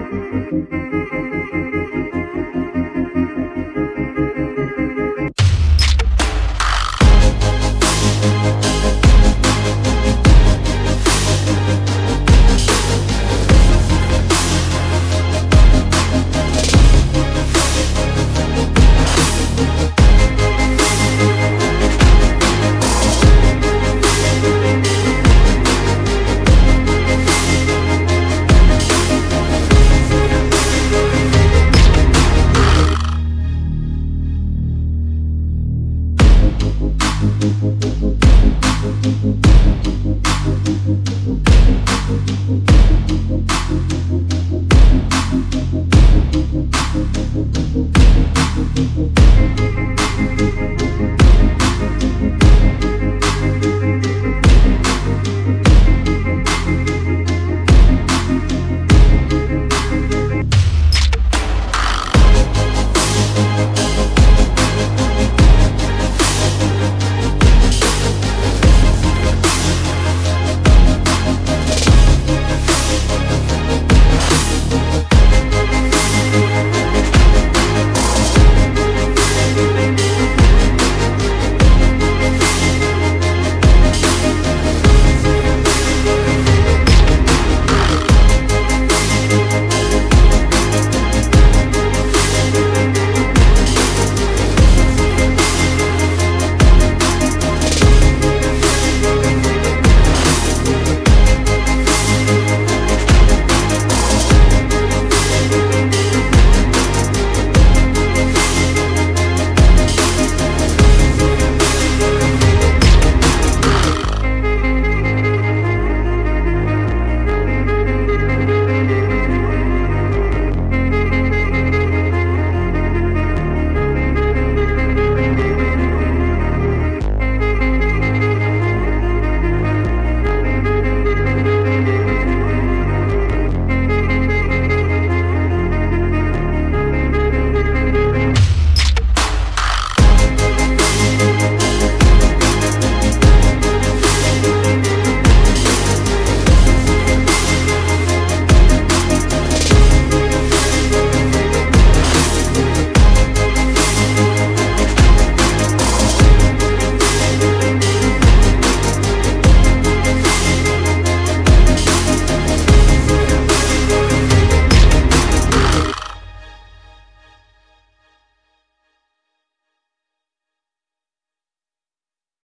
Música